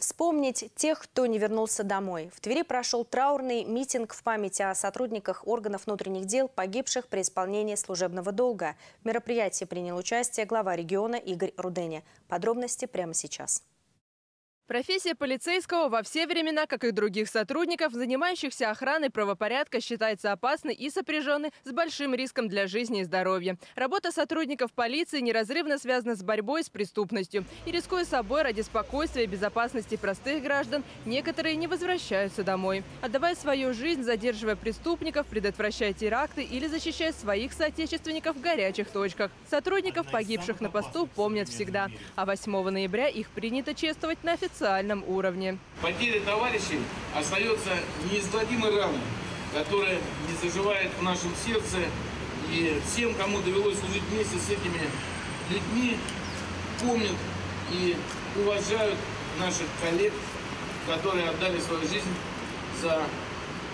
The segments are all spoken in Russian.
Вспомнить тех, кто не вернулся домой. В Твери прошел траурный митинг в память о сотрудниках органов внутренних дел, погибших при исполнении служебного долга. В мероприятии принял участие глава региона Игорь Руденя. Подробности прямо сейчас. Профессия полицейского во все времена, как и других сотрудников, занимающихся охраной правопорядка, считается опасной и сопряженной с большим риском для жизни и здоровья. Работа сотрудников полиции неразрывно связана с борьбой с преступностью. И рискуя собой ради спокойствия и безопасности простых граждан, некоторые не возвращаются домой. Отдавая свою жизнь, задерживая преступников, предотвращая теракты или защищая своих соотечественников в горячих точках. Сотрудников, погибших на посту, помнят всегда. А 8 ноября их принято чествовать на официальном социальном уровне. Потеря товарищей остается неизгладимой раной, которая не заживает в нашем сердце. И всем, кому довелось служить вместе с этими людьми, помнят и уважают наших коллег, которые отдали свою жизнь за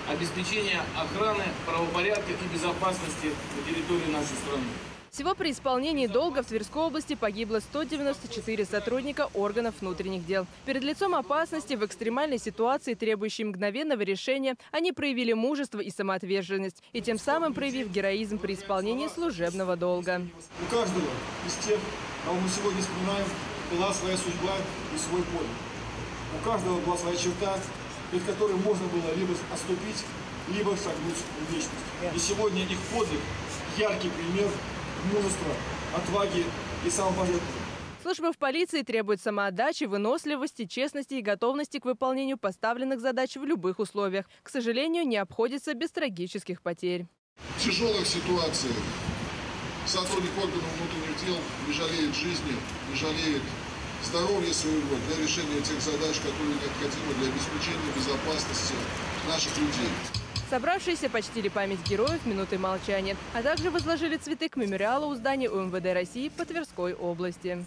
обеспечение охраны, правопорядка и безопасности на территории нашей страны. Всего при исполнении долга в Тверской области погибло 194 сотрудника органов внутренних дел. Перед лицом опасности в экстремальной ситуации, требующей мгновенного решения, они проявили мужество и самоотверженность, и тем самым проявив героизм при исполнении служебного долга. У каждого из тех, кого мы сегодня вспоминаем, была своя судьба и свой подвиг. У каждого была своя черта, перед которой можно было либо отступить, либо шагнуть в вечность. И сегодня их подвиг – яркий пример мужества, отваги и самопожертвования. Служба в полиции требует самоотдачи, выносливости, честности и готовности к выполнению поставленных задач в любых условиях. К сожалению, не обходится без трагических потерь. В тяжелых ситуациях сотрудник органов внутренних дел не жалеет жизни, не жалеет здоровья своего для решения тех задач, которые необходимы для обеспечения безопасности наших людей. Собравшиеся почтили память героев минутой молчания, а также возложили цветы к мемориалу у здания УМВД России по Тверской области.